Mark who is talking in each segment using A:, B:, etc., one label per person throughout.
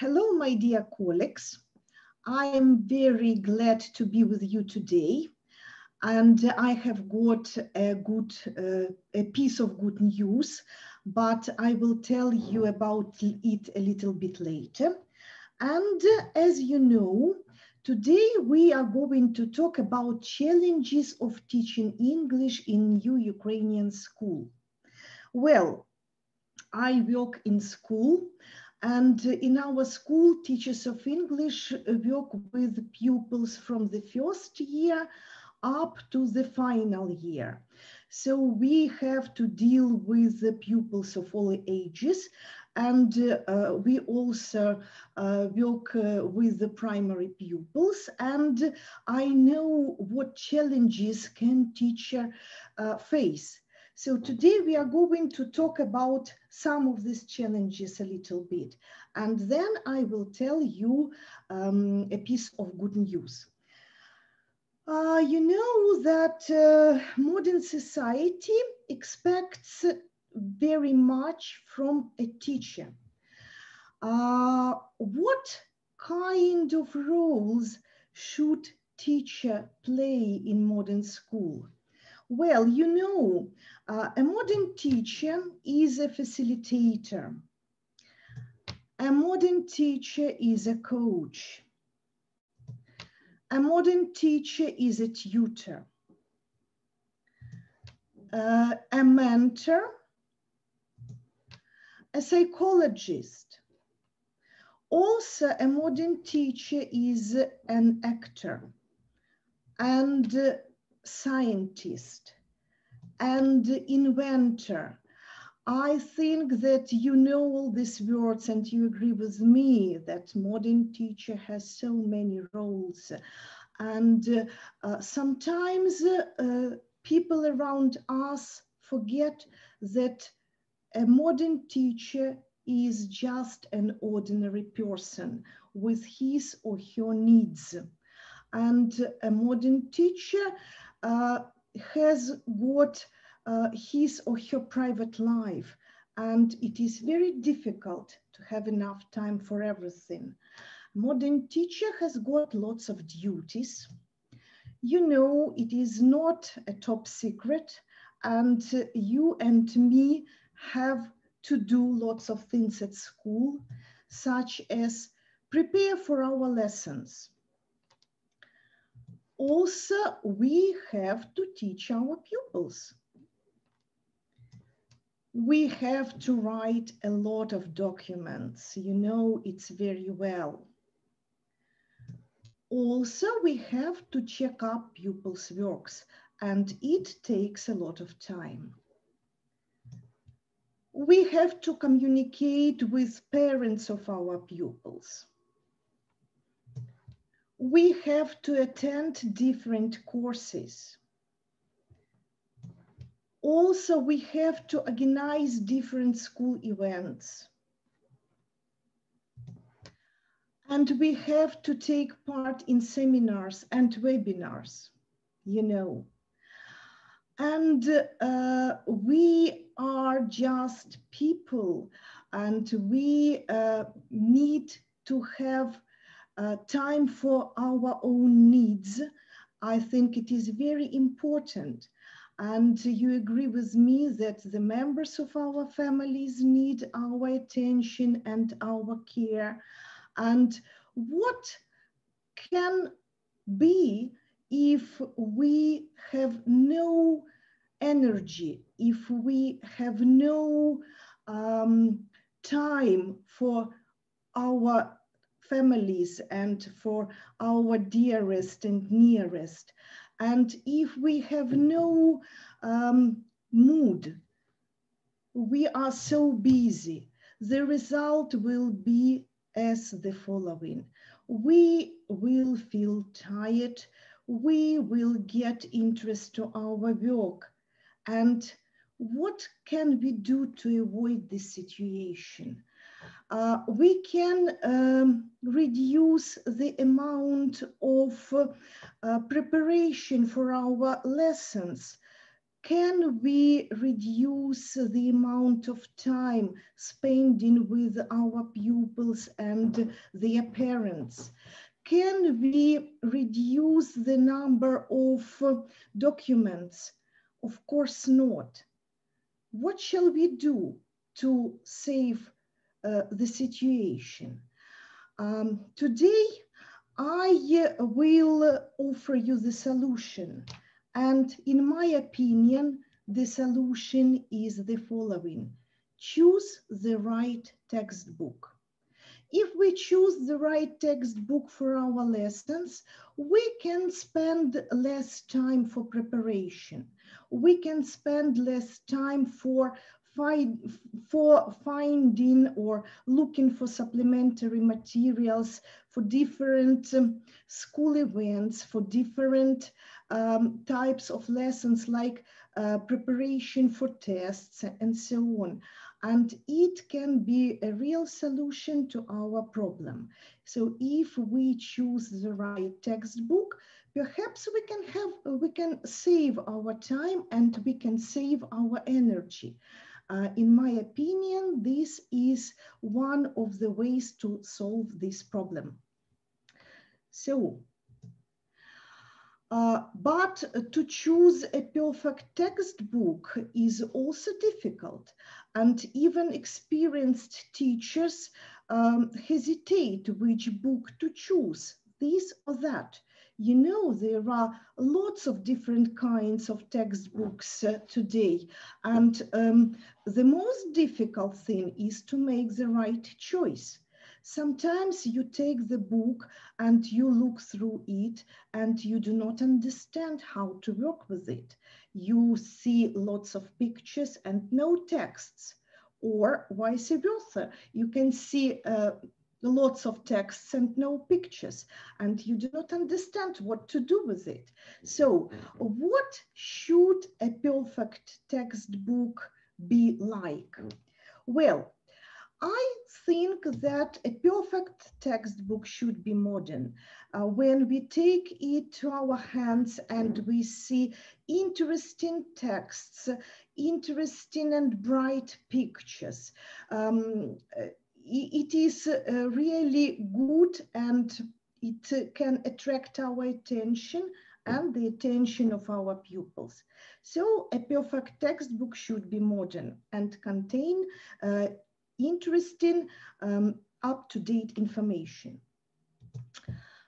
A: Hello, my dear colleagues. I am very glad to be with you today. And I have got a good, uh, a piece of good news, but I will tell you about it a little bit later. And as you know, today we are going to talk about challenges of teaching English in new Ukrainian school. Well, I work in school and in our school, teachers of English work with pupils from the first year up to the final year. So we have to deal with the pupils of all ages and uh, we also uh, work uh, with the primary pupils and I know what challenges can teacher uh, face. So today we are going to talk about some of these challenges a little bit. And then I will tell you um, a piece of good news. Uh, you know that uh, modern society expects very much from a teacher. Uh, what kind of roles should teacher play in modern school? Well, you know, uh, a modern teacher is a facilitator. A modern teacher is a coach. A modern teacher is a tutor. Uh, a mentor, a psychologist. Also, a modern teacher is an actor and scientist and inventor. I think that you know all these words and you agree with me that modern teacher has so many roles. And uh, sometimes uh, people around us forget that a modern teacher is just an ordinary person with his or her needs. And a modern teacher uh, has got uh, his or her private life and it is very difficult to have enough time for everything. Modern teacher has got lots of duties. You know, it is not a top secret and you and me have to do lots of things at school, such as prepare for our lessons, also we have to teach our pupils. We have to write a lot of documents. You know it's very well. Also, we have to check up pupils' works and it takes a lot of time. We have to communicate with parents of our pupils we have to attend different courses. Also, we have to organize different school events. And we have to take part in seminars and webinars, you know. And uh, we are just people and we uh, need to have uh, time for our own needs, I think it is very important. And you agree with me that the members of our families need our attention and our care. And what can be if we have no energy, if we have no um, time for our families and for our dearest and nearest. And if we have no um, mood, we are so busy, the result will be as the following. We will feel tired, we will get interest to our work. And what can we do to avoid this situation? Uh, we can um, reduce the amount of uh, preparation for our lessons. can we reduce the amount of time spending with our pupils and their parents? Can we reduce the number of documents? Of course not. What shall we do to save uh, the situation? Um, today, I will offer you the solution. And in my opinion, the solution is the following. Choose the right textbook. If we choose the right textbook for our lessons, we can spend less time for preparation. We can spend less time for find, for finding or looking for supplementary materials for different um, school events, for different um, types of lessons like uh, preparation for tests and so on. And it can be a real solution to our problem. So if we choose the right textbook, perhaps we can have, we can save our time and we can save our energy. Uh, in my opinion, this is one of the ways to solve this problem. So, uh, but to choose a perfect textbook is also difficult. And even experienced teachers um, hesitate which book to choose, this or that you know there are lots of different kinds of textbooks uh, today. And um, the most difficult thing is to make the right choice. Sometimes you take the book and you look through it and you do not understand how to work with it. You see lots of pictures and no texts or vice versa. You can see uh, lots of texts and no pictures, and you do not understand what to do with it. So, what should a perfect textbook be like? Well, I think that a perfect textbook should be modern. Uh, when we take it to our hands and we see interesting texts, interesting and bright pictures, um, it is uh, really good and it can attract our attention and the attention of our pupils. So a perfect textbook should be modern and contain uh, interesting, um, up-to-date information.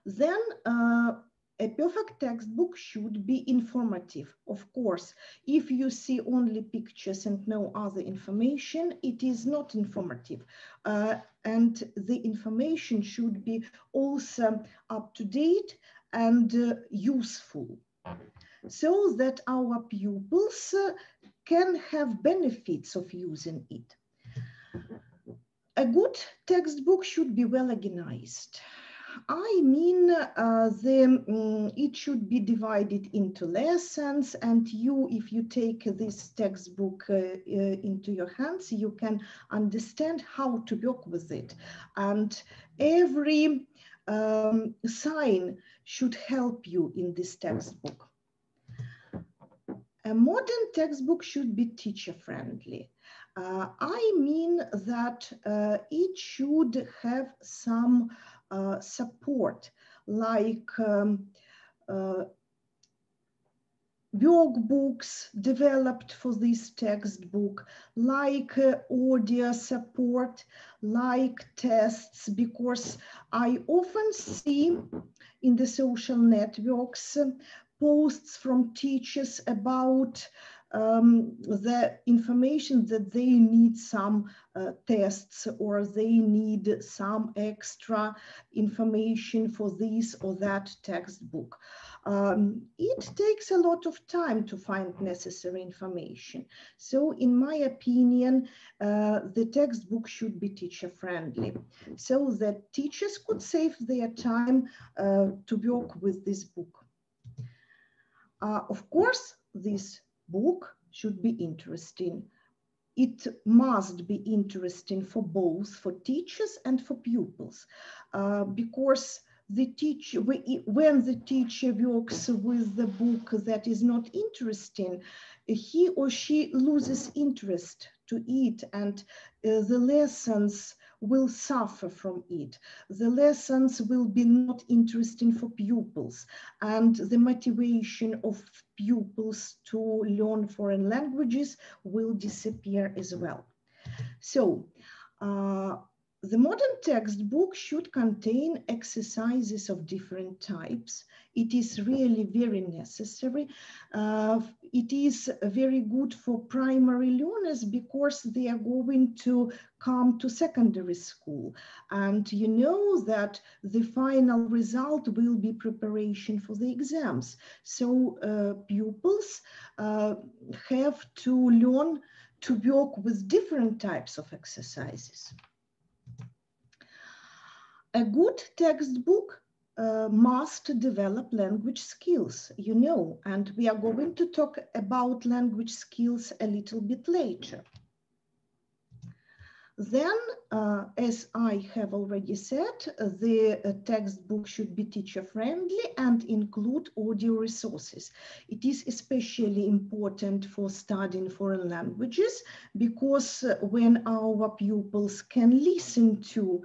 A: Then uh, a perfect textbook should be informative. Of course, if you see only pictures and no other information, it is not informative. Uh, and the information should be also up to date and uh, useful so that our pupils uh, can have benefits of using it. A good textbook should be well organized. I mean, uh, the, um, it should be divided into lessons and you, if you take this textbook uh, uh, into your hands, you can understand how to work with it. And every um, sign should help you in this textbook. A modern textbook should be teacher friendly. Uh, I mean that uh, it should have some uh, support like um, uh, workbooks developed for this textbook, like uh, audio support, like tests, because I often see in the social networks posts from teachers about um, the information that they need some tests or they need some extra information for this or that textbook. Um, it takes a lot of time to find necessary information. So in my opinion, uh, the textbook should be teacher friendly so that teachers could save their time uh, to work with this book. Uh, of course, this book should be interesting. It must be interesting for both, for teachers and for pupils, uh, because the teacher, when the teacher works with the book that is not interesting, he or she loses interest to it and uh, the lessons will suffer from it. The lessons will be not interesting for pupils and the motivation of pupils to learn foreign languages will disappear as well. So uh, the modern textbook should contain exercises of different types. It is really very necessary. Uh, it is very good for primary learners because they are going to come to secondary school. And you know that the final result will be preparation for the exams. So uh, pupils uh, have to learn to work with different types of exercises. A good textbook uh, must develop language skills, you know, and we are going to talk about language skills a little bit later. Then, uh, as I have already said, the uh, textbook should be teacher friendly and include audio resources. It is especially important for studying foreign languages because uh, when our pupils can listen to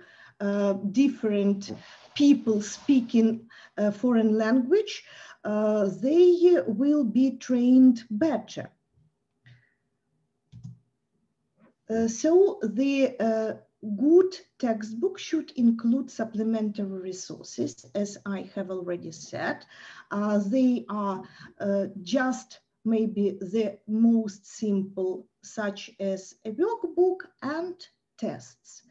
A: different people speaking uh, foreign language, uh, they will be trained better. Uh, so the uh, good textbook should include supplementary resources, as I have already said. Uh, they are uh, just maybe the most simple, such as a workbook and tests.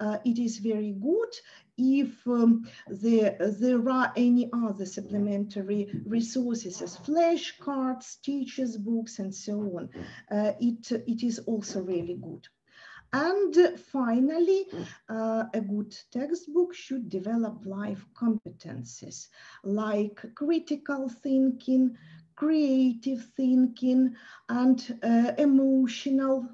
A: Uh, it is very good if um, there, there are any other supplementary resources as flashcards, teachers' books, and so on. Uh, it, it is also really good. And finally, uh, a good textbook should develop life competencies like critical thinking, creative thinking, and uh, emotional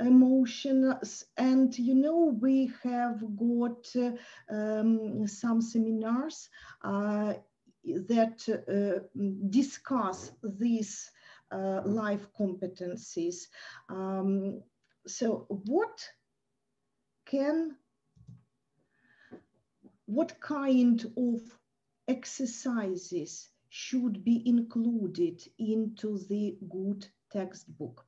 A: emotions. And you know we have got um, some seminars uh, that uh, discuss these uh, life competencies. Um, so what can what kind of exercises should be included into the good textbook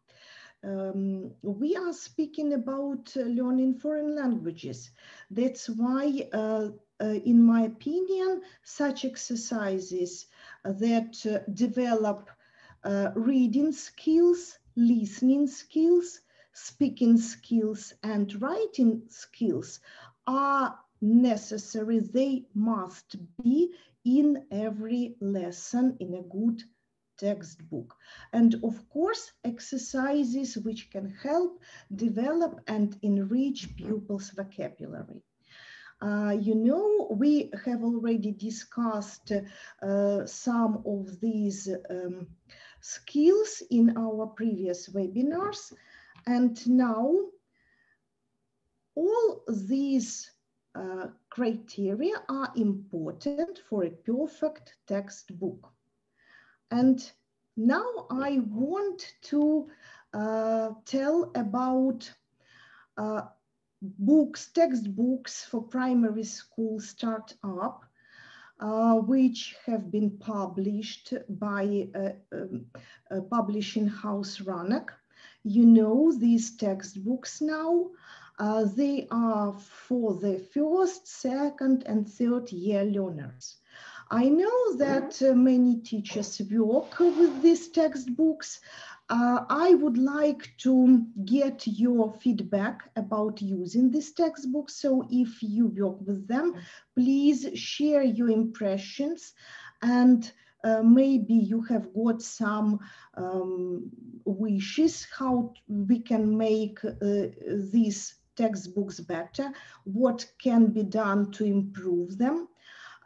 A: um, we are speaking about uh, learning foreign languages. That's why, uh, uh, in my opinion, such exercises that uh, develop uh, reading skills, listening skills, speaking skills, and writing skills are necessary. They must be in every lesson in a good textbook. And of course, exercises which can help develop and enrich pupils' vocabulary. Uh, you know, we have already discussed uh, some of these um, skills in our previous webinars. And now all these uh, criteria are important for a perfect textbook. And now I want to uh, tell about uh, books, textbooks for primary school Start Up, uh, which have been published by uh, um, publishing house Ranok. You know these textbooks now. Uh, they are for the first, second, and third year learners. I know that uh, many teachers work with these textbooks. Uh, I would like to get your feedback about using these textbooks. So if you work with them, please share your impressions. And uh, maybe you have got some um, wishes how we can make uh, these textbooks better, what can be done to improve them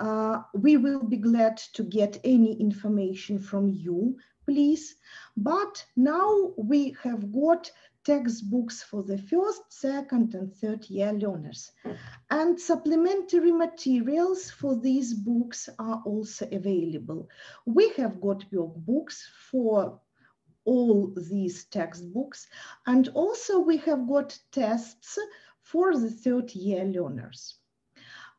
A: uh, we will be glad to get any information from you, please. But now we have got textbooks for the first, second, and third year learners. And supplementary materials for these books are also available. We have got workbooks for all these textbooks. And also we have got tests for the third year learners.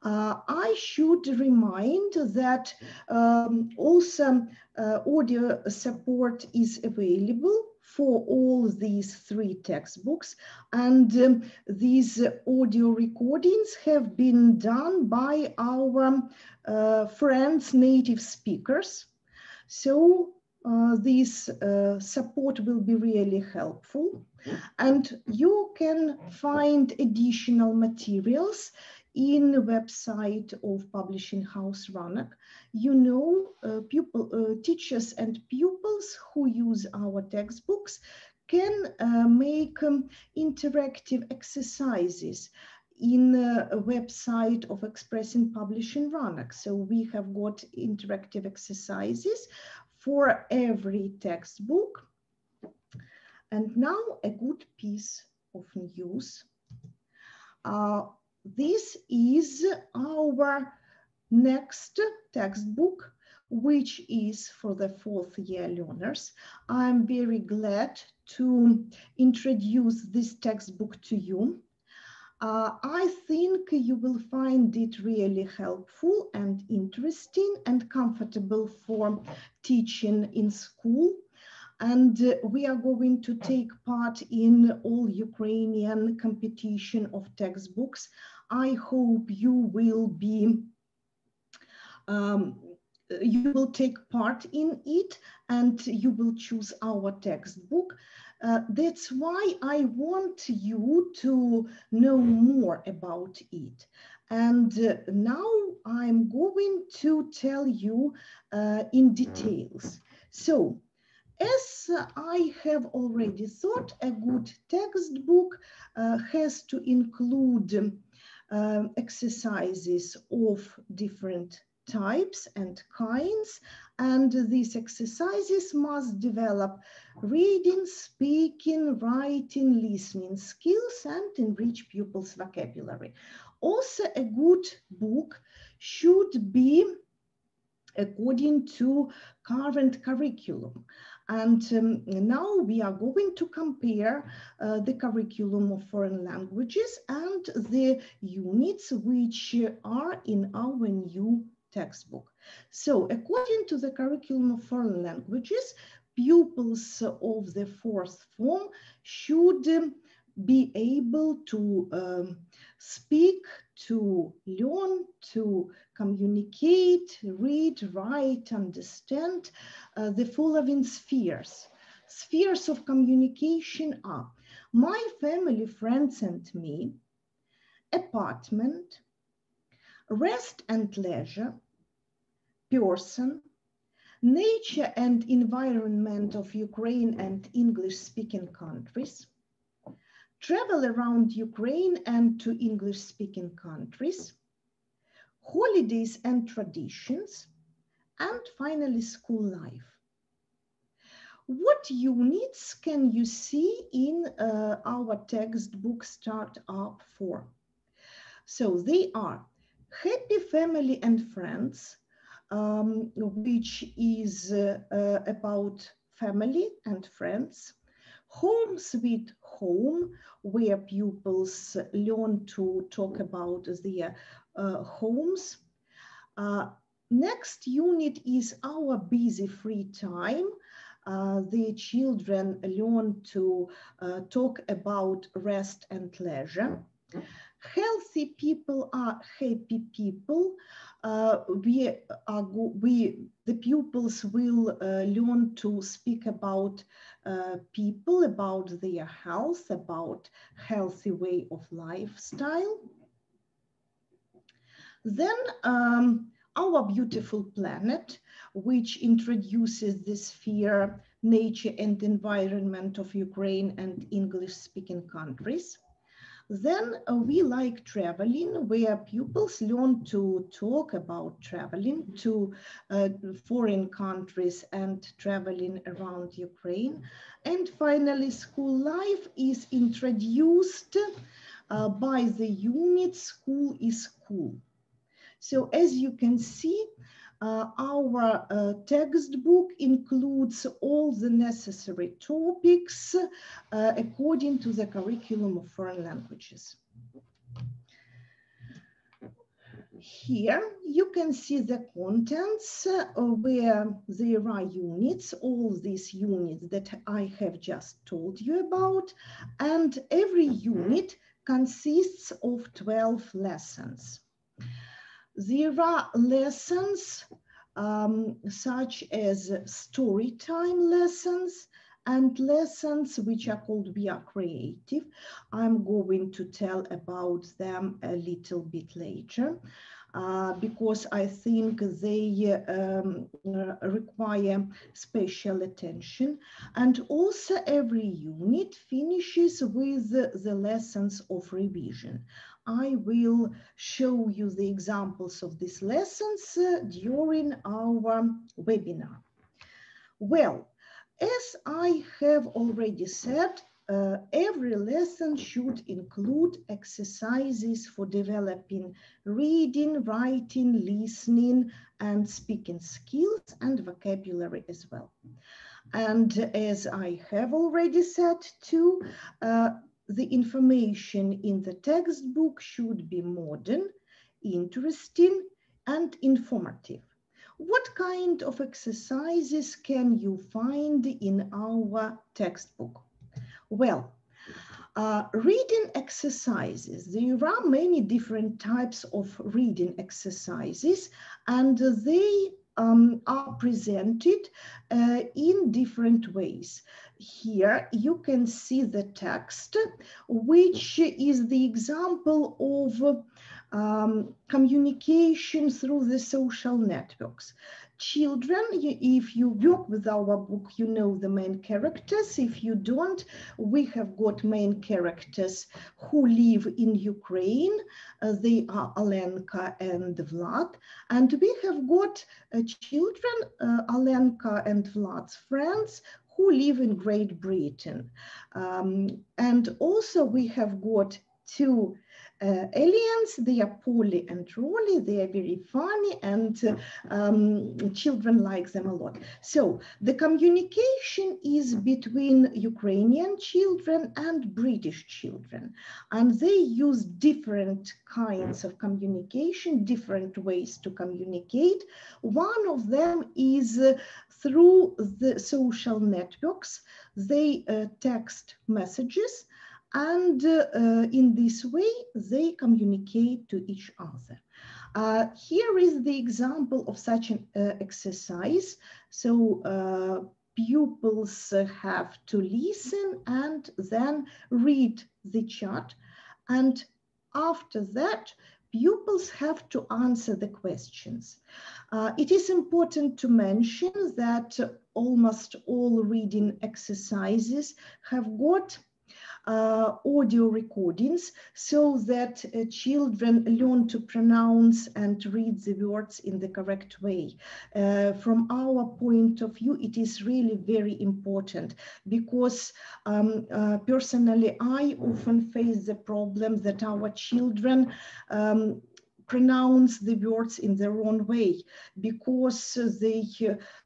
A: Uh, I should remind that um, also uh, audio support is available for all these three textbooks. And um, these audio recordings have been done by our uh, friends, native speakers. So uh, this uh, support will be really helpful. And you can find additional materials in the website of Publishing House Ranok. You know, uh, pupil, uh, teachers and pupils who use our textbooks can uh, make um, interactive exercises in a website of Expressing Publishing Ranok. So we have got interactive exercises for every textbook. And now a good piece of news. Uh, this is our next textbook, which is for the fourth year learners. I'm very glad to introduce this textbook to you. Uh, I think you will find it really helpful and interesting and comfortable for teaching in school and we are going to take part in all Ukrainian competition of textbooks. I hope you will be, um, you will take part in it and you will choose our textbook. Uh, that's why I want you to know more about it. And uh, now I'm going to tell you uh, in details. So as I have already thought, a good textbook uh, has to include um, exercises of different types and kinds, and these exercises must develop reading, speaking, writing, listening skills, and enrich pupils' vocabulary. Also, a good book should be according to current curriculum. And um, now we are going to compare uh, the curriculum of foreign languages and the units which are in our new textbook. So according to the curriculum of foreign languages, pupils of the fourth form should um, be able to um, speak, to learn, to communicate, read, write, understand uh, the following spheres. Spheres of communication are my family, friends, and me, apartment, rest and leisure, person, nature and environment of Ukraine and English-speaking countries, travel around Ukraine and to English-speaking countries, holidays and traditions, and finally school life. What units can you see in uh, our textbook Start Up 4? So they are Happy Family and Friends, um, which is uh, uh, about family and friends. Home Sweet Home, where pupils learn to talk about their uh, homes. Uh, next unit is our busy free time. Uh, the children learn to uh, talk about rest and leisure. Healthy people are happy people. Uh, we are we the pupils will uh, learn to speak about uh, people, about their health, about healthy way of lifestyle. Then um, our beautiful planet, which introduces the sphere, nature and environment of Ukraine and English speaking countries. Then uh, we like traveling, where pupils learn to talk about traveling to uh, foreign countries and traveling around Ukraine. And finally, school life is introduced uh, by the unit School is school. So as you can see, uh, our uh, textbook includes all the necessary topics uh, according to the curriculum of foreign languages. Here you can see the contents uh, where there are units, all these units that I have just told you about, and every unit consists of 12 lessons. There are lessons um, such as story time lessons and lessons which are called We Are Creative. I'm going to tell about them a little bit later. Uh, because I think they um, uh, require special attention. And also every unit finishes with the lessons of revision. I will show you the examples of these lessons uh, during our webinar. Well, as I have already said, uh, every lesson should include exercises for developing reading, writing, listening, and speaking skills and vocabulary as well. And as I have already said too, uh, the information in the textbook should be modern, interesting, and informative. What kind of exercises can you find in our textbook? Well, uh, reading exercises. There are many different types of reading exercises and they um, are presented uh, in different ways. Here you can see the text, which is the example of um, communication through the social networks. Children, if you work with our book, you know the main characters. If you don't, we have got main characters who live in Ukraine. Uh, they are Alenka and Vlad. And we have got uh, children, uh, Alenka and Vlad's friends, who live in Great Britain. Um, and also we have got two uh, aliens. They are Polly and Rolly. They are very funny and um, children like them a lot. So the communication is between Ukrainian children and British children. And they use different kinds of communication, different ways to communicate. One of them is uh, through the social networks. They uh, text messages and uh, in this way, they communicate to each other. Uh, here is the example of such an uh, exercise. So uh, pupils have to listen and then read the chat. And after that, pupils have to answer the questions. Uh, it is important to mention that almost all reading exercises have got uh, audio recordings so that uh, children learn to pronounce and read the words in the correct way. Uh, from our point of view, it is really very important because um, uh, personally, I often face the problem that our children um, pronounce the words in their own way because they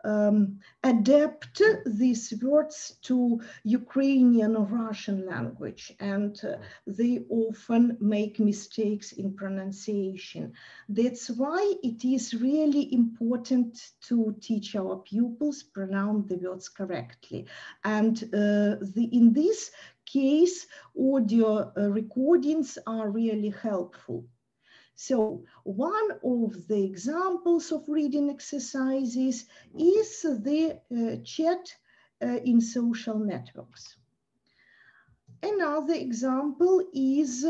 A: um, adapt these words to Ukrainian or Russian language and uh, they often make mistakes in pronunciation. That's why it is really important to teach our pupils pronounce the words correctly. And uh, the, in this case, audio uh, recordings are really helpful. So one of the examples of reading exercises is the uh, chat uh, in social networks. Another example is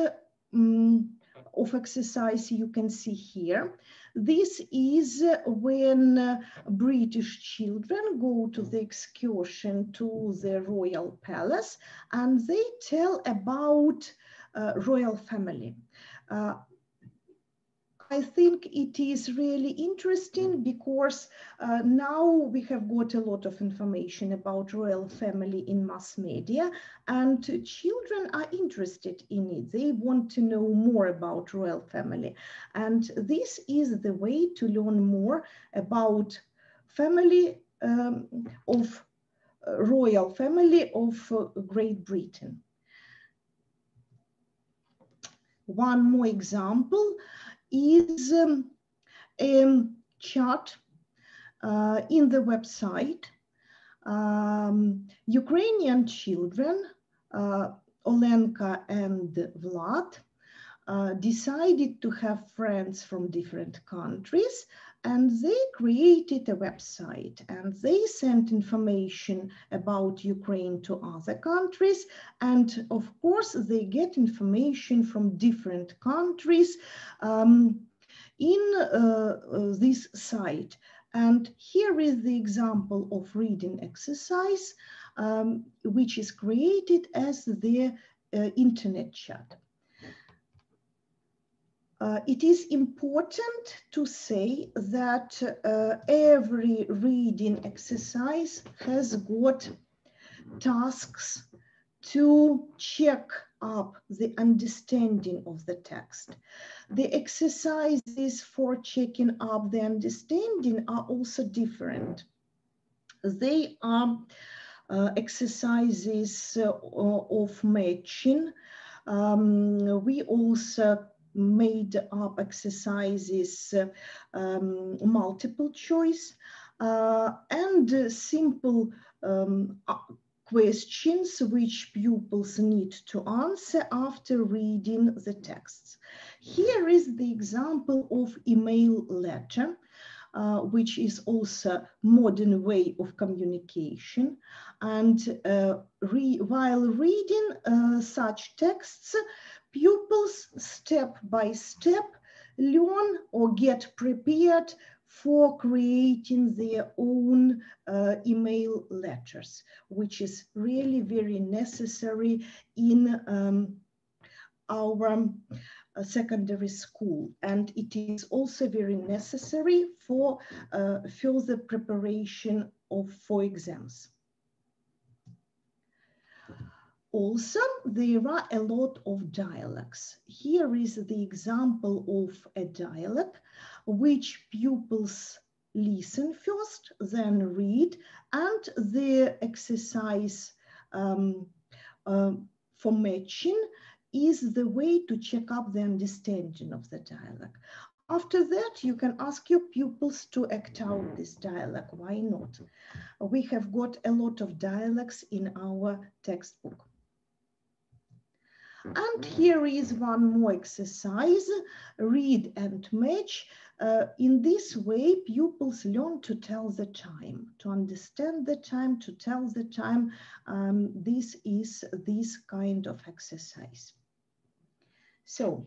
A: um, of exercise you can see here. This is when uh, British children go to the excursion to the royal palace and they tell about uh, royal family. Uh, I think it is really interesting because uh, now we have got a lot of information about royal family in mass media and children are interested in it. They want to know more about royal family. And this is the way to learn more about family um, of uh, royal family of uh, Great Britain. One more example is um, a chart uh, in the website. Um, Ukrainian children, uh, Olenka and Vlad, uh, decided to have friends from different countries and they created a website and they sent information about Ukraine to other countries. And of course, they get information from different countries um, in uh, uh, this site. And here is the example of reading exercise, um, which is created as the uh, internet chat. Uh, it is important to say that uh, every reading exercise has got tasks to check up the understanding of the text. The exercises for checking up the understanding are also different. They are uh, exercises uh, of matching. Um, we also made up exercises, um, multiple choice, uh, and simple um, questions which pupils need to answer after reading the texts. Here is the example of email letter. Uh, which is also modern way of communication. And uh, re while reading uh, such texts, pupils step by step learn or get prepared for creating their own uh, email letters, which is really very necessary in um, our um, secondary school. And it is also very necessary for uh, further preparation of for exams. Also, there are a lot of dialects. Here is the example of a dialect which pupils listen first, then read, and the exercise um, uh, for matching is the way to check up the understanding of the dialect. After that, you can ask your pupils to act out this dialect. Why not? We have got a lot of dialects in our textbook. And here is one more exercise, read and match. Uh, in this way, pupils learn to tell the time, to understand the time, to tell the time. Um, this is this kind of exercise. So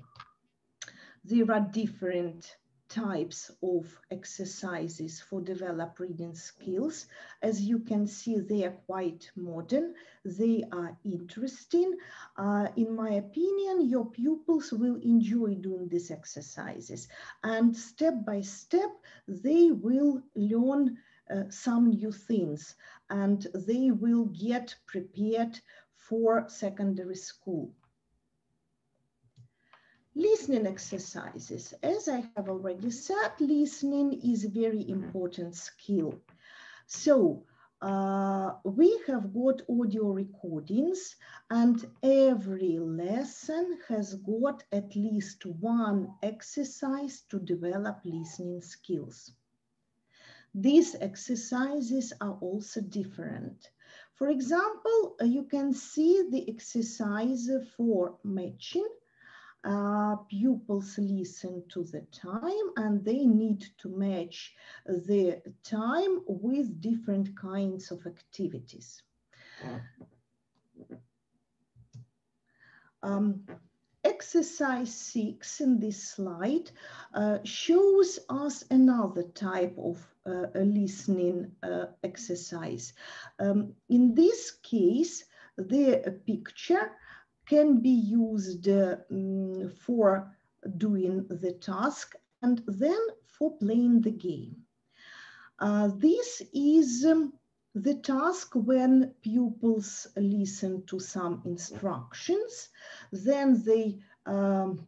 A: there are different types of exercises for develop reading skills. As you can see, they are quite modern. They are interesting. Uh, in my opinion, your pupils will enjoy doing these exercises. And step by step, they will learn uh, some new things and they will get prepared for secondary school. Listening exercises. As I have already said, listening is a very important skill. So uh, we have got audio recordings and every lesson has got at least one exercise to develop listening skills. These exercises are also different. For example, you can see the exercise for matching uh, pupils listen to the time and they need to match the time with different kinds of activities. Um, exercise six in this slide uh, shows us another type of uh, listening uh, exercise. Um, in this case, the picture can be used um, for doing the task and then for playing the game. Uh, this is um, the task when pupils listen to some instructions, then they um,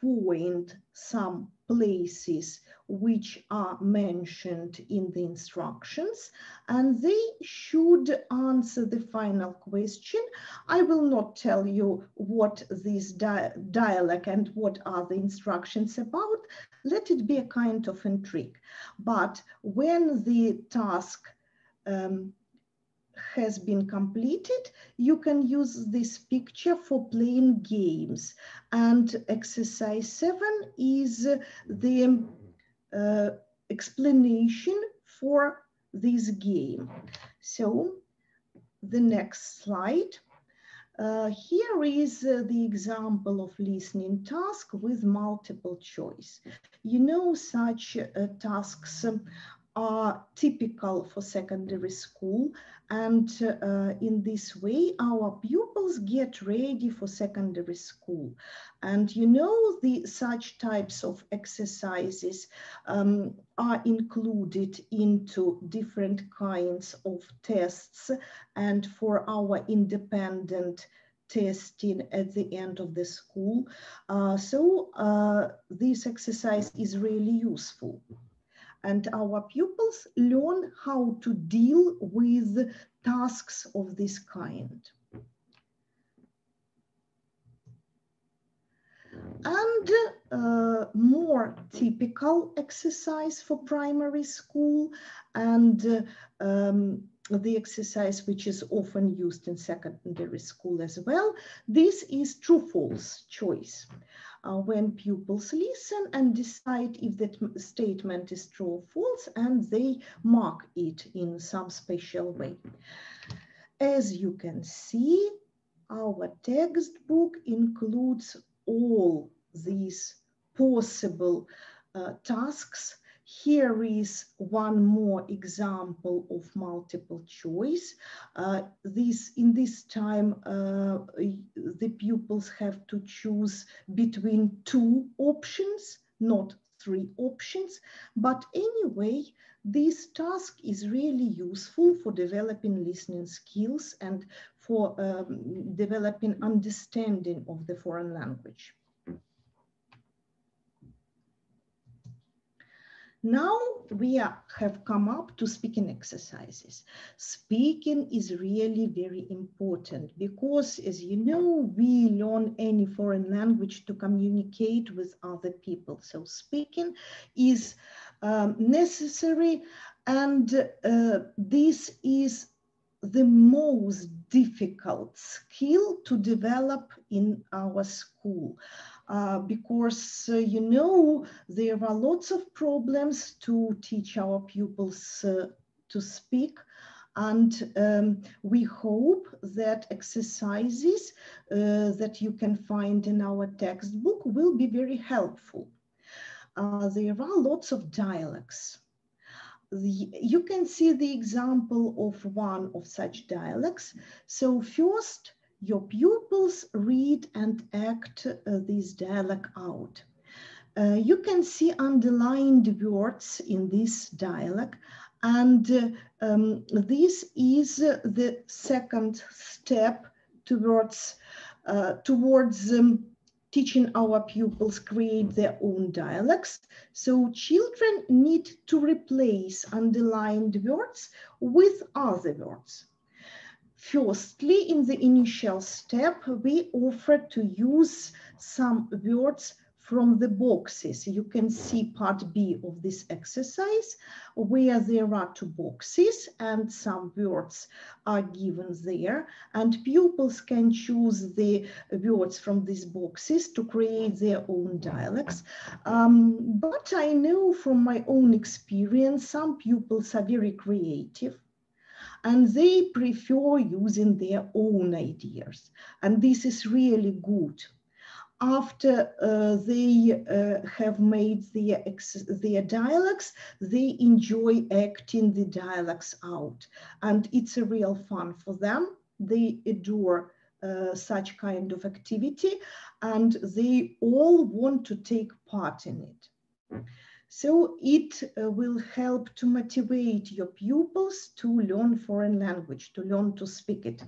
A: point some places which are mentioned in the instructions and they should answer the final question. I will not tell you what this di dialogue and what are the instructions about. Let it be a kind of intrigue. But when the task um, has been completed, you can use this picture for playing games. And exercise seven is the uh, explanation for this game. So the next slide. Uh, here is uh, the example of listening task with multiple choice. You know, such uh, tasks are typical for secondary school. And uh, in this way, our pupils get ready for secondary school. And you know, the such types of exercises um, are included into different kinds of tests and for our independent testing at the end of the school. Uh, so uh, this exercise is really useful and our pupils learn how to deal with tasks of this kind. And uh, more typical exercise for primary school and uh, um, the exercise which is often used in secondary school as well. This is true-false choice uh, when pupils listen and decide if that statement is true or false, and they mark it in some special way. As you can see, our textbook includes all these possible uh, tasks here is one more example of multiple choice. Uh, this, in this time, uh, the pupils have to choose between two options, not three options. But anyway, this task is really useful for developing listening skills and for um, developing understanding of the foreign language. Now we are, have come up to speaking exercises. Speaking is really very important because as you know, we learn any foreign language to communicate with other people. So speaking is um, necessary and uh, this is the most difficult skill to develop in our school uh, because uh, you know there are lots of problems to teach our pupils uh, to speak and um, we hope that exercises uh, that you can find in our textbook will be very helpful. Uh, there are lots of dialects. The, you can see the example of one of such dialects. So first, your pupils read and act uh, this dialogue out. Uh, you can see underlined words in this dialogue and uh, um, this is the second step towards uh, towards um, teaching our pupils create their own dialects. So children need to replace underlined words with other words. Firstly, in the initial step, we offer to use some words from the boxes. You can see part B of this exercise where there are two boxes and some words are given there and pupils can choose the words from these boxes to create their own dialects. Um, but I know from my own experience, some pupils are very creative and they prefer using their own ideas. And this is really good. After uh, they uh, have made their, their dialogues, they enjoy acting the dialogues out. And it's a real fun for them. They adore uh, such kind of activity and they all want to take part in it. So it uh, will help to motivate your pupils to learn foreign language, to learn to speak it.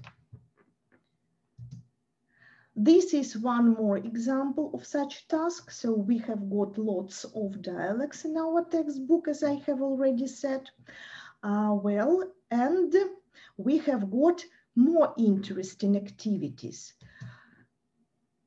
A: This is one more example of such task. So we have got lots of dialects in our textbook, as I have already said. Uh, well, and we have got more interesting activities.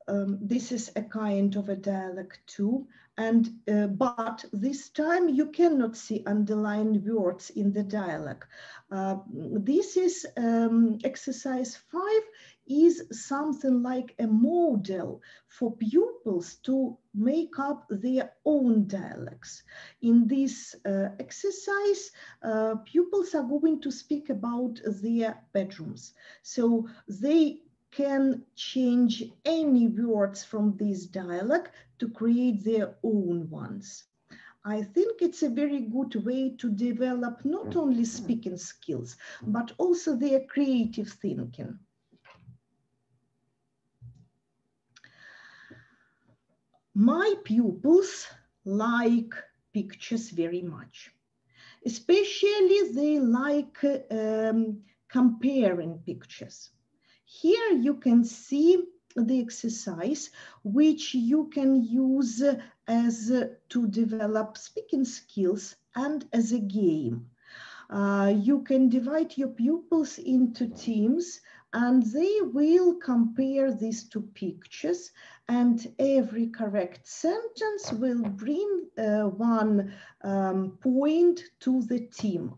A: Um, this is a kind of a dialect too. And, uh, but this time you cannot see underlined words in the dialogue. Uh, this is um, exercise five is something like a model for pupils to make up their own dialects. In this uh, exercise, uh, pupils are going to speak about their bedrooms. So they can change any words from this dialect to create their own ones. I think it's a very good way to develop not only speaking skills, but also their creative thinking. My pupils like pictures very much. Especially they like um, comparing pictures. Here you can see the exercise which you can use as to develop speaking skills and as a game. Uh, you can divide your pupils into teams and they will compare these two pictures and every correct sentence will bring uh, one um, point to the team.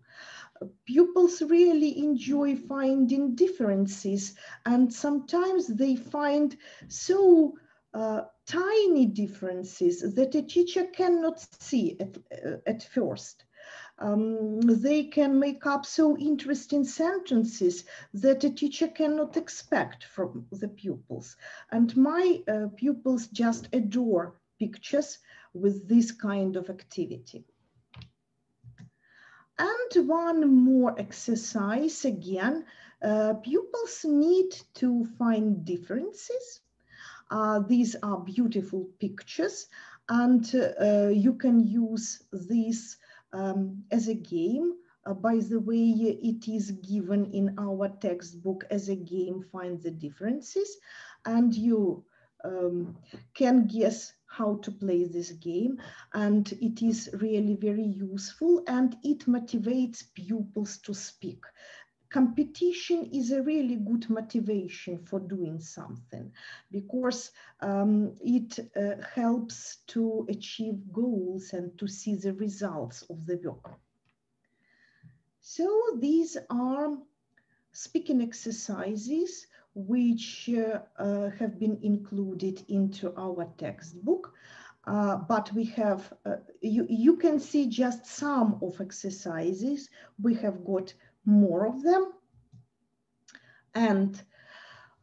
A: Pupils really enjoy finding differences and sometimes they find so uh, tiny differences that a teacher cannot see at, uh, at first um, they can make up so interesting sentences that a teacher cannot expect from the pupils. And my uh, pupils just adore pictures with this kind of activity. And one more exercise again, uh, pupils need to find differences. Uh, these are beautiful pictures and uh, you can use these um, as a game. Uh, by the way, it is given in our textbook as a game, find the differences, and you um, can guess how to play this game. And it is really very useful and it motivates pupils to speak competition is a really good motivation for doing something because um, it uh, helps to achieve goals and to see the results of the work. So these are speaking exercises which uh, have been included into our textbook. Uh, but we have, uh, you, you can see just some of exercises. We have got more of them. And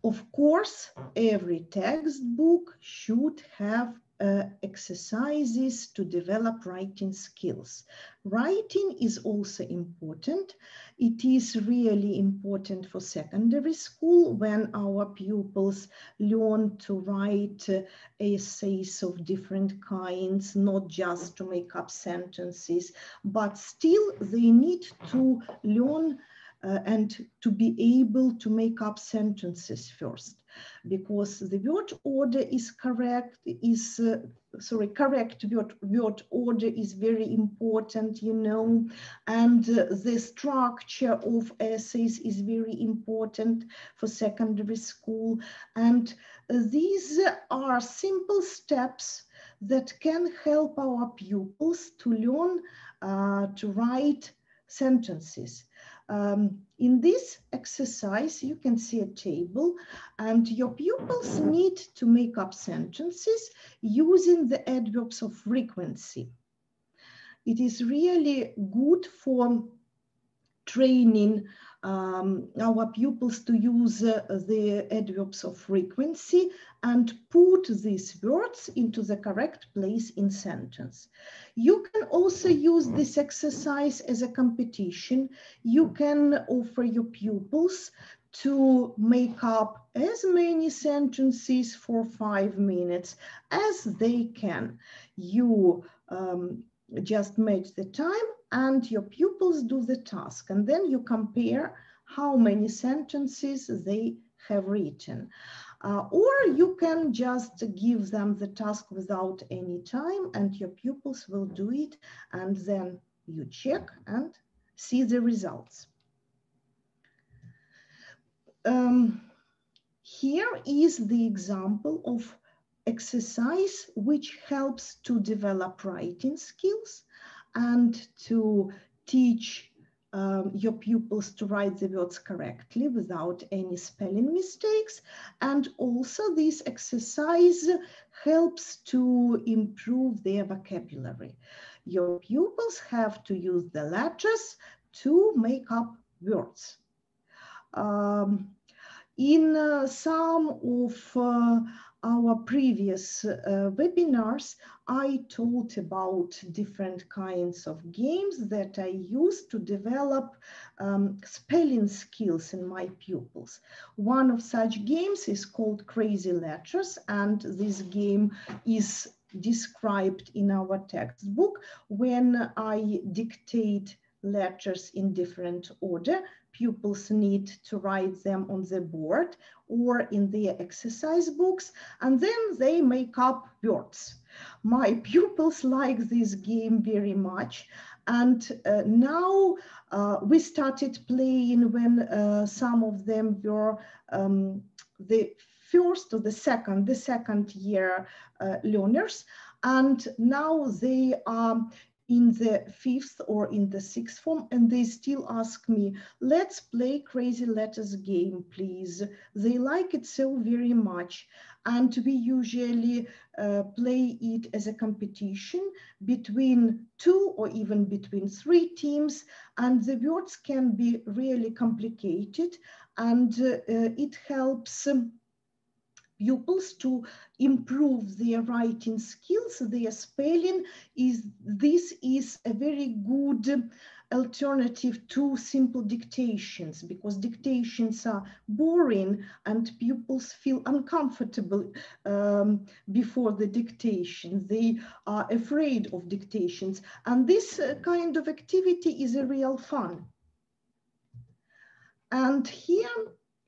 A: of course, every textbook should have uh, exercises to develop writing skills. Writing is also important. It is really important for secondary school when our pupils learn to write uh, essays of different kinds, not just to make up sentences, but still they need to learn uh, and to be able to make up sentences first because the word order is correct is uh, sorry correct word, word order is very important you know and uh, the structure of essays is very important for secondary school. And uh, these are simple steps that can help our pupils to learn uh, to write sentences um, in this exercise, you can see a table and your pupils need to make up sentences using the adverbs of frequency. It is really good for training um, our pupils to use uh, the adverbs of frequency and put these words into the correct place in sentence. You can also use this exercise as a competition. You can offer your pupils to make up as many sentences for five minutes as they can. You um, just match the time and your pupils do the task. And then you compare how many sentences they have written. Uh, or you can just give them the task without any time and your pupils will do it and then you check and see the results. Um, here is the example of exercise which helps to develop writing skills and to teach um, your pupils to write the words correctly without any spelling mistakes. And also this exercise helps to improve their vocabulary. Your pupils have to use the letters to make up words. Um, in uh, some of uh, our previous uh, webinars, I talked about different kinds of games that I use to develop um, spelling skills in my pupils. One of such games is called Crazy Letters, and this game is described in our textbook when I dictate letters in different order pupils need to write them on the board or in their exercise books, and then they make up words. My pupils like this game very much. And uh, now uh, we started playing when uh, some of them were um, the first or the second, the second year uh, learners. And now they are in the fifth or in the sixth form and they still ask me let's play crazy letters game please. They like it so very much. And we usually uh, play it as a competition between two or even between three teams and the words can be really complicated and uh, uh it helps um, pupils to improve their writing skills, their spelling is, this is a very good alternative to simple dictations because dictations are boring and pupils feel uncomfortable um, before the dictation. They are afraid of dictations. And this uh, kind of activity is a real fun. And here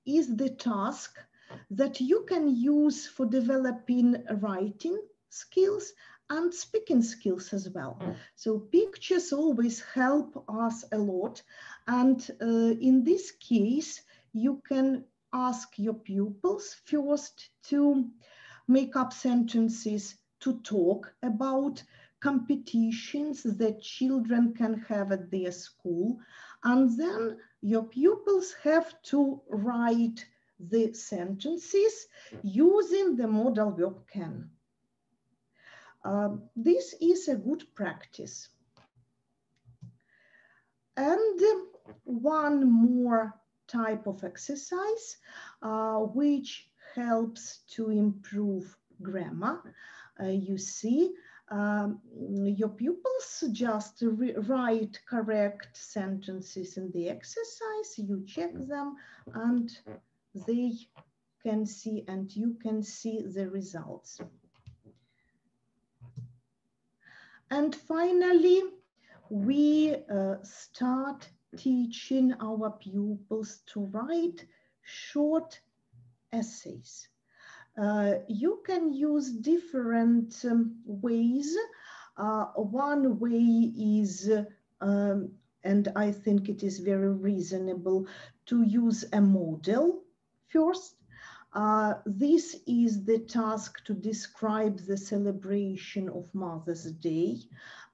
A: is the task that you can use for developing writing skills and speaking skills as well. Mm. So pictures always help us a lot. And uh, in this case, you can ask your pupils first to make up sentences to talk about competitions that children can have at their school. And then your pupils have to write the sentences using the modal verb can. Uh, this is a good practice. And one more type of exercise, uh, which helps to improve grammar. Uh, you see, um, your pupils just write correct sentences in the exercise, you check them, and they can see and you can see the results. And finally, we uh, start teaching our pupils to write short essays. Uh, you can use different um, ways. Uh, one way is, um, and I think it is very reasonable, to use a model First, uh, this is the task to describe the celebration of Mother's Day.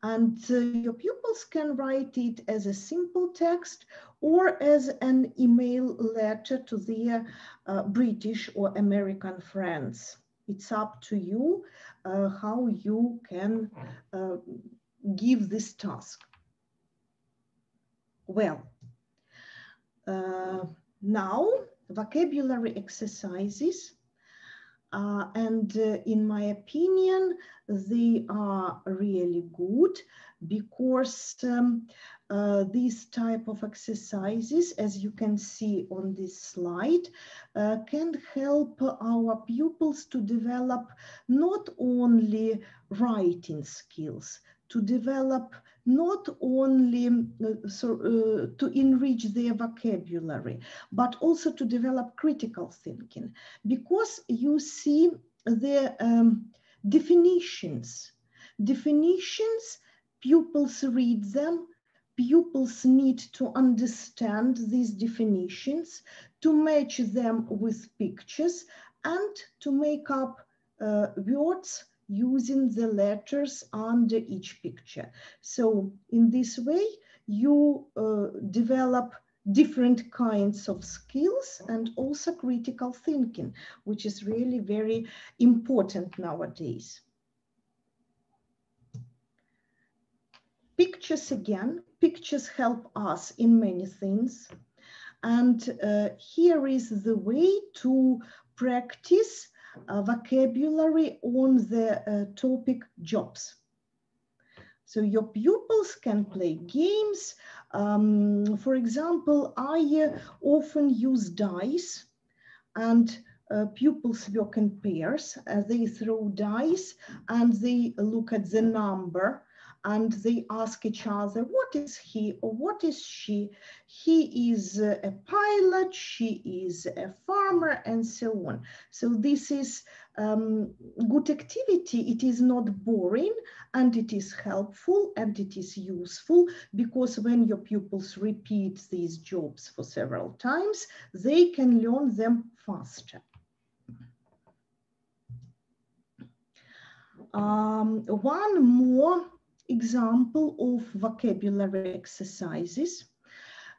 A: And uh, your pupils can write it as a simple text or as an email letter to their uh, British or American friends. It's up to you uh, how you can uh, give this task. Well, uh, now vocabulary exercises. Uh, and uh, in my opinion, they are really good because um, uh, these type of exercises, as you can see on this slide, uh, can help our pupils to develop not only writing skills, to develop not only uh, so, uh, to enrich their vocabulary, but also to develop critical thinking. Because you see the um, definitions, definitions, pupils read them, pupils need to understand these definitions, to match them with pictures, and to make up uh, words using the letters under each picture. So in this way, you uh, develop different kinds of skills and also critical thinking, which is really very important nowadays. Pictures again, pictures help us in many things. And uh, here is the way to practice vocabulary on the uh, topic jobs. So your pupils can play games. Um, for example, I uh, often use dice and uh, pupils work in pairs. Uh, they throw dice and they look at the number and they ask each other, what is he or what is she? He is a pilot, she is a farmer, and so on. So this is um, good activity. It is not boring and it is helpful and it is useful because when your pupils repeat these jobs for several times, they can learn them faster. Um, one more example of vocabulary exercises.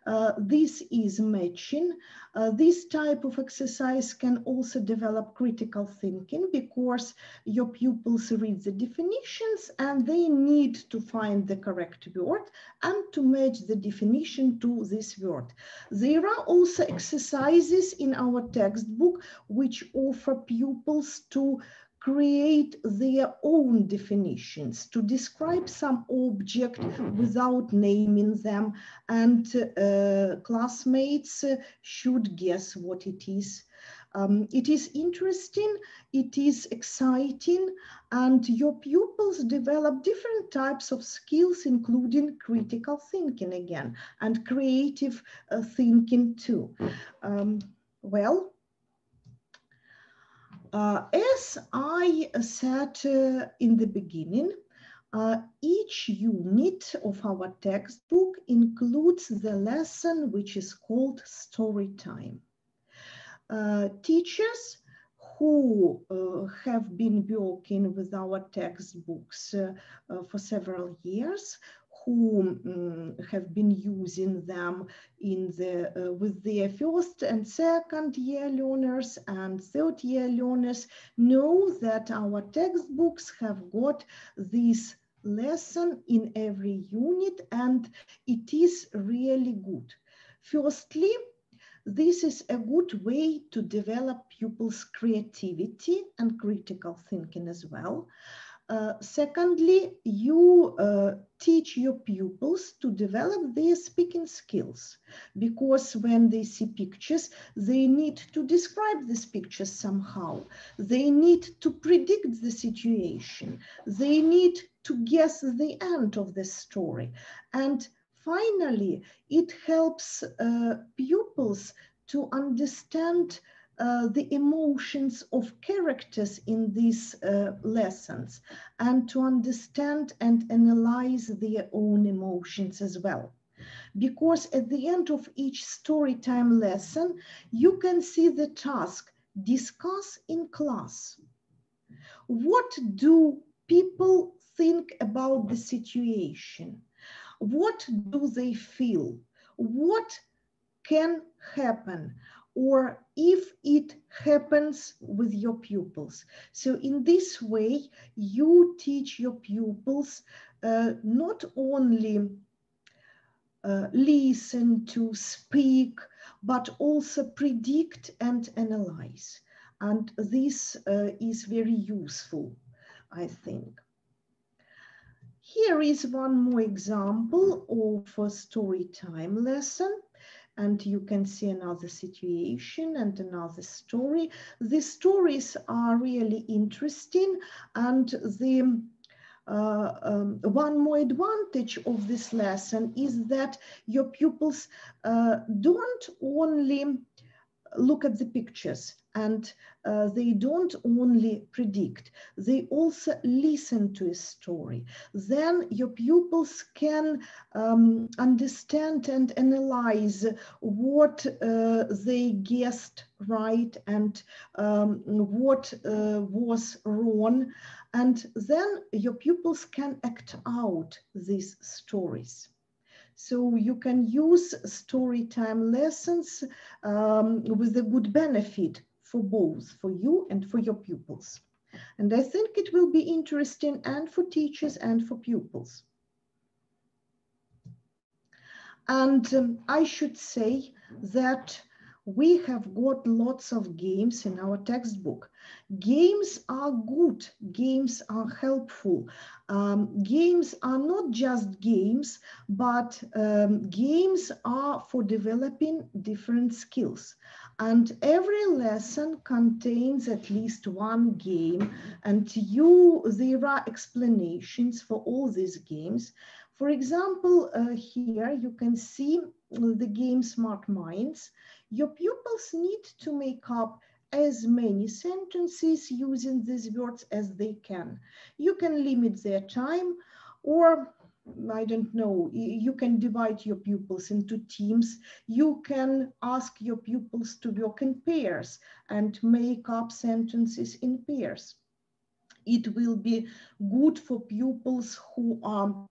A: Uh, this is matching. Uh, this type of exercise can also develop critical thinking because your pupils read the definitions and they need to find the correct word and to match the definition to this word. There are also exercises in our textbook which offer pupils to create their own definitions to describe some object without naming them and uh, classmates should guess what it is. Um, it is interesting, it is exciting, and your pupils develop different types of skills, including critical thinking again, and creative uh, thinking too. Um, well, uh, as I said uh, in the beginning, uh, each unit of our textbook includes the lesson which is called story time. Uh, teachers who uh, have been working with our textbooks uh, for several years who um, have been using them in the uh, with their first and second year learners and third year learners know that our textbooks have got this lesson in every unit and it is really good. Firstly, this is a good way to develop pupils' creativity and critical thinking as well. Uh, secondly, you uh, teach your pupils to develop their speaking skills because when they see pictures, they need to describe these pictures somehow. They need to predict the situation. They need to guess the end of the story. And finally, it helps uh, pupils to understand uh, the emotions of characters in these uh, lessons and to understand and analyze their own emotions as well. Because at the end of each storytime lesson, you can see the task, discuss in class. What do people think about the situation? What do they feel? What can happen? Or if it happens with your pupils. So in this way, you teach your pupils uh, not only uh, listen to speak, but also predict and analyze. And this uh, is very useful, I think. Here is one more example of a story time lesson and you can see another situation and another story. The stories are really interesting and the uh, um, one more advantage of this lesson is that your pupils uh, don't only look at the pictures and uh, they don't only predict, they also listen to a story. Then your pupils can um, understand and analyze what uh, they guessed right and um, what uh, was wrong. And then your pupils can act out these stories. So you can use story time lessons um, with a good benefit for both, for you and for your pupils. And I think it will be interesting and for teachers and for pupils. And um, I should say that we have got lots of games in our textbook. Games are good, games are helpful. Um, games are not just games, but um, games are for developing different skills. And every lesson contains at least one game and you, there are explanations for all these games. For example, uh, here you can see the game Smart Minds. Your pupils need to make up as many sentences using these words as they can. You can limit their time or I don't know, you can divide your pupils into teams. You can ask your pupils to work in pairs and make up sentences in pairs. It will be good for pupils who are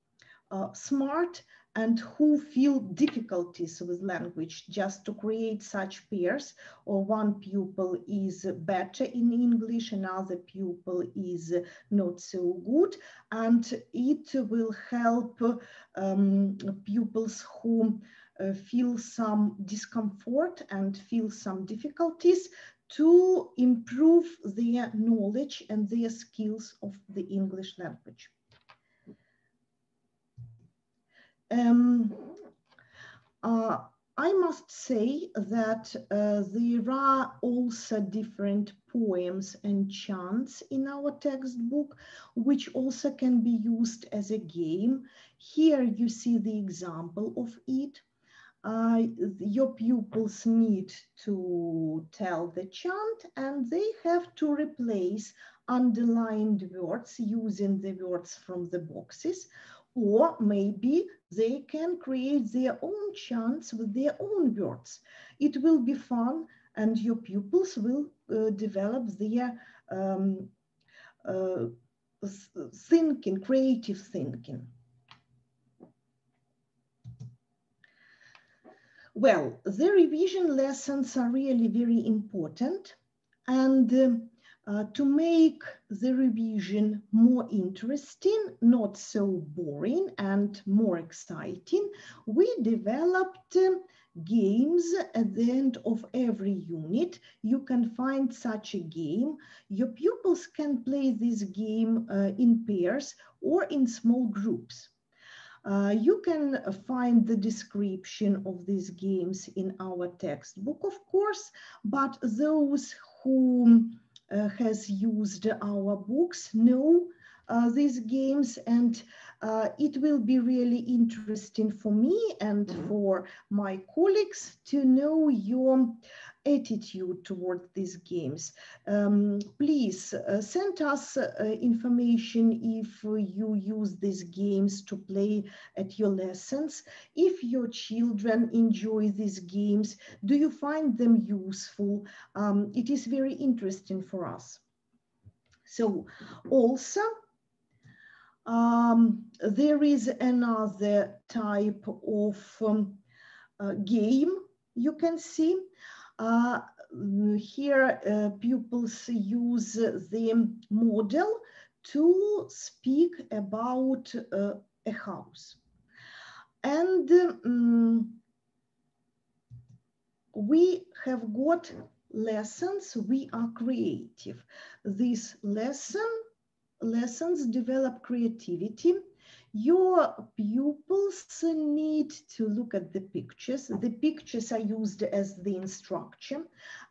A: uh, smart and who feel difficulties with language just to create such pairs or one pupil is better in English, another pupil is not so good and it will help um, pupils who uh, feel some discomfort and feel some difficulties to improve their knowledge and their skills of the English language. Um, uh, I must say that uh, there are also different poems and chants in our textbook, which also can be used as a game. Here you see the example of it. Uh, your pupils need to tell the chant and they have to replace underlined words using the words from the boxes or maybe they can create their own chants with their own words. It will be fun and your pupils will uh, develop their um, uh, thinking, creative thinking. Well, the revision lessons are really very important and um, uh, to make the revision more interesting, not so boring and more exciting, we developed uh, games at the end of every unit. You can find such a game. Your pupils can play this game uh, in pairs or in small groups. Uh, you can find the description of these games in our textbook, of course, but those who has used our books know uh, these games and uh, it will be really interesting for me and mm-hmm. for my colleagues to know your attitude toward these games. Um, please uh, send us uh, information if you use these games to play at your lessons. If your children enjoy these games, do you find them useful? Um, it is very interesting for us. So also, um, there is another type of um, uh, game you can see. Uh, here, uh, pupils use the model to speak about uh, a house. And um, we have got lessons, we are creative. These lesson, lessons develop creativity. Your pupils need to look at the pictures. The pictures are used as the instruction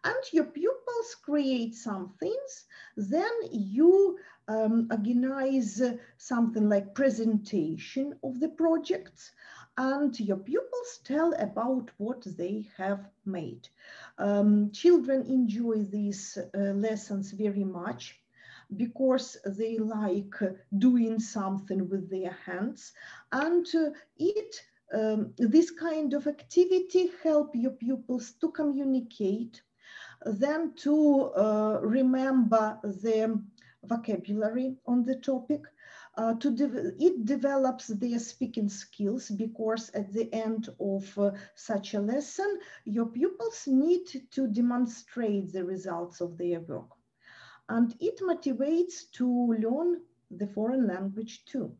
A: and your pupils create some things. Then you um, organize something like presentation of the projects and your pupils tell about what they have made. Um, children enjoy these uh, lessons very much because they like doing something with their hands and uh, it um, this kind of activity help your pupils to communicate then to uh, remember the vocabulary on the topic uh, to de it develops their speaking skills because at the end of uh, such a lesson, your pupils need to demonstrate the results of their work. And it motivates to learn the foreign language too.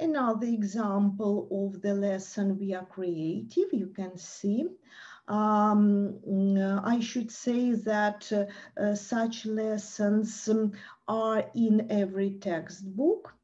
A: Another example of the lesson we are creative, you can see um, uh, I should say that uh, uh, such lessons um, are in every textbook.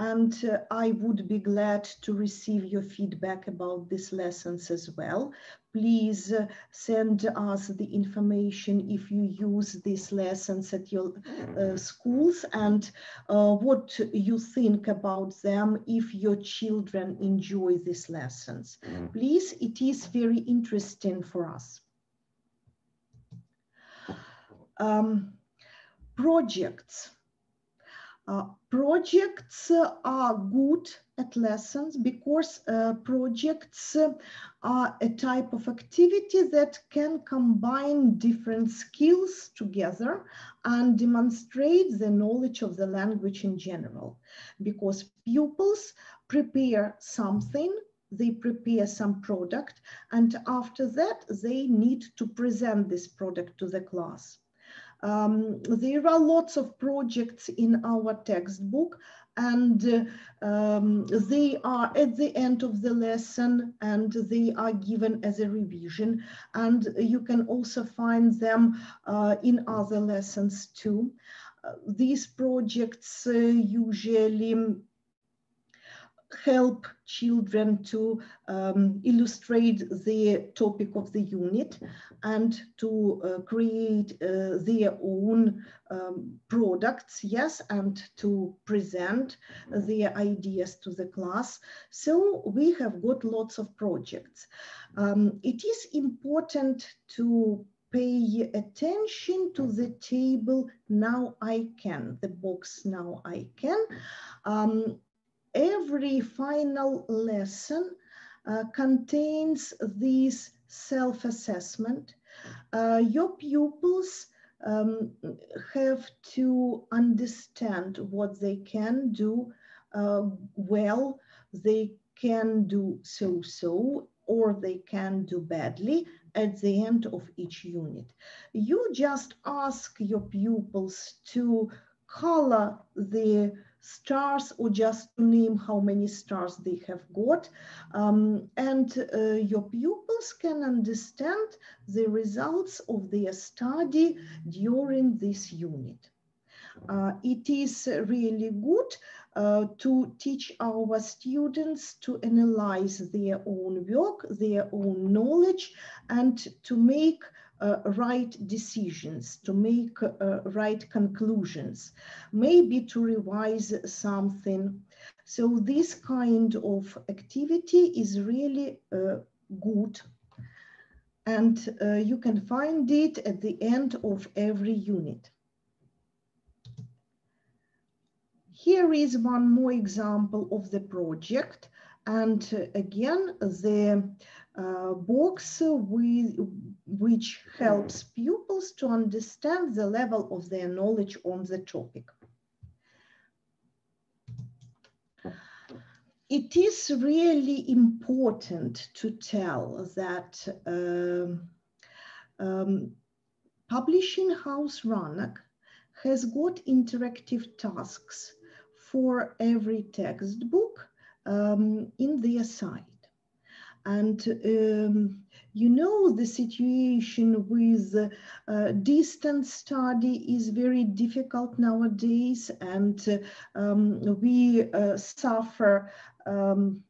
A: And uh, I would be glad to receive your feedback about these lessons as well please uh, send us the information if you use these lessons at your uh, schools and uh, what you think about them if your children enjoy these lessons. Mm. Please, it is very interesting for us. Um, projects. Uh, projects are good at lessons because uh, projects are a type of activity that can combine different skills together and demonstrate the knowledge of the language in general. Because pupils prepare something they prepare some product and after that they need to present this product to the class. Um, there are lots of projects in our textbook and um, they are at the end of the lesson and they are given as a revision and you can also find them uh, in other lessons too. Uh, these projects uh, usually help children to um, illustrate the topic of the unit and to uh, create uh, their own um, products, yes, and to present their ideas to the class. So we have got lots of projects. Um, it is important to pay attention to the table now I can, the box now I can. Um, every final lesson uh, contains this self-assessment. Uh, your pupils um, have to understand what they can do uh, well, they can do so-so, or they can do badly at the end of each unit. You just ask your pupils to color the stars or just to name how many stars they have got. Um, and uh, your pupils can understand the results of their study during this unit. Uh, it is really good uh, to teach our students to analyze their own work, their own knowledge, and to make uh, right decisions, to make uh, right conclusions, maybe to revise something. So this kind of activity is really uh, good and uh, you can find it at the end of every unit. Here is one more example of the project. And uh, again, the uh, box with, which helps pupils to understand the level of their knowledge on the topic. It is really important to tell that um, um, Publishing House Ranok has got interactive tasks for every textbook um, in their site. And um, you know the situation with uh, distance study is very difficult nowadays and um, we uh, suffer um,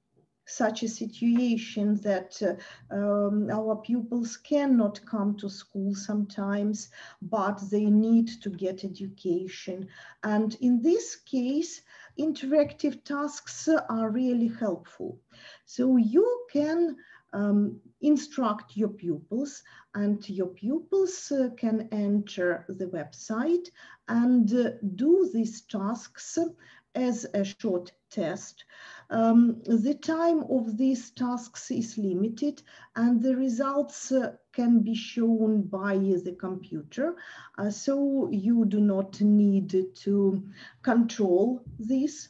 A: such a situation that uh, um, our pupils cannot come to school sometimes, but they need to get education. And in this case, interactive tasks are really helpful. So you can um, instruct your pupils and your pupils uh, can enter the website and uh, do these tasks as a short test. Um, the time of these tasks is limited and the results uh, can be shown by the computer. Uh, so you do not need to control this.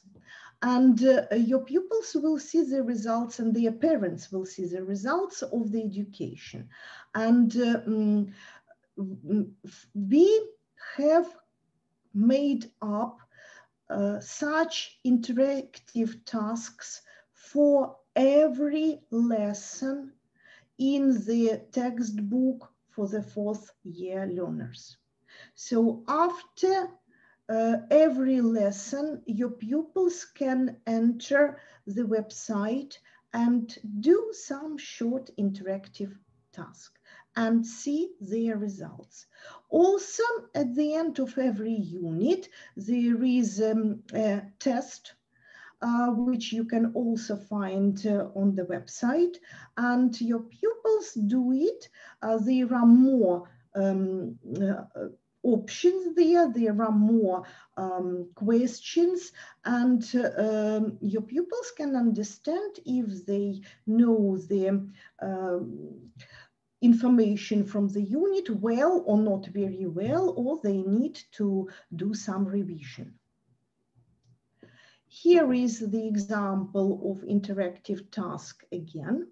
A: And uh, your pupils will see the results and their parents will see the results of the education. And um, we have made up uh, such interactive tasks for every lesson in the textbook for the fourth year learners. So after uh, every lesson, your pupils can enter the website and do some short interactive task and see their results. Also, at the end of every unit, there is um, a test uh, which you can also find uh, on the website. And your pupils do it. Uh, there are more um, uh, options there. There are more um, questions and um, your pupils can understand if they know the um, information from the unit well or not very well, or they need to do some revision. Here is the example of interactive task again.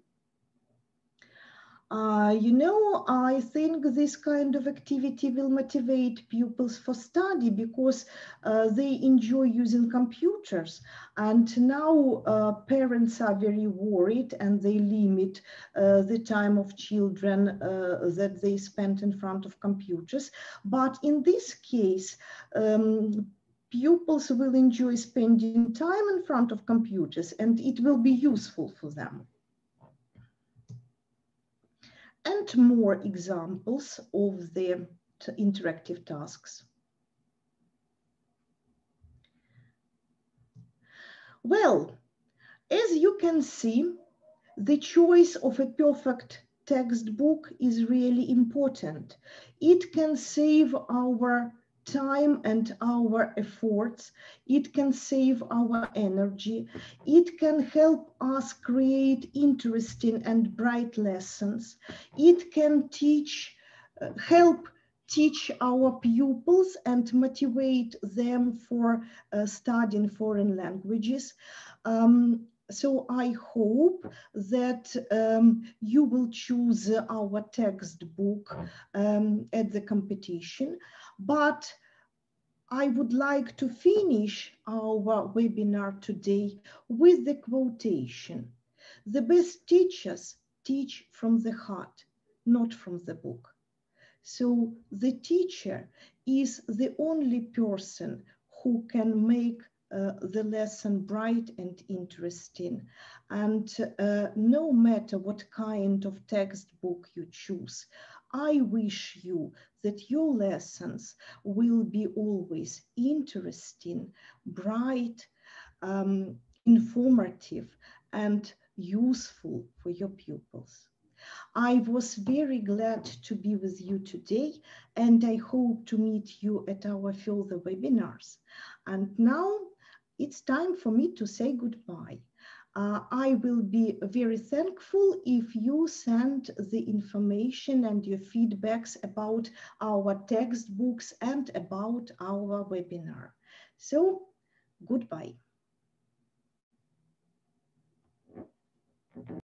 A: Uh, you know, I think this kind of activity will motivate pupils for study because uh, they enjoy using computers. And now uh, parents are very worried and they limit uh, the time of children uh, that they spend in front of computers. But in this case, um, pupils will enjoy spending time in front of computers and it will be useful for them and more examples of the interactive tasks. Well, as you can see, the choice of a perfect textbook is really important. It can save our time and our efforts. It can save our energy. It can help us create interesting and bright lessons. It can teach, uh, help teach our pupils and motivate them for uh, studying foreign languages. Um, so I hope that um, you will choose our textbook um, at the competition. But I would like to finish our webinar today with the quotation. The best teachers teach from the heart, not from the book. So the teacher is the only person who can make uh, the lesson bright and interesting. And uh, no matter what kind of textbook you choose, I wish you that your lessons will be always interesting, bright, um, informative, and useful for your pupils. I was very glad to be with you today, and I hope to meet you at our further webinars. And now it's time for me to say goodbye. Uh, I will be very thankful if you send the information and your feedbacks about our textbooks and about our webinar. So goodbye.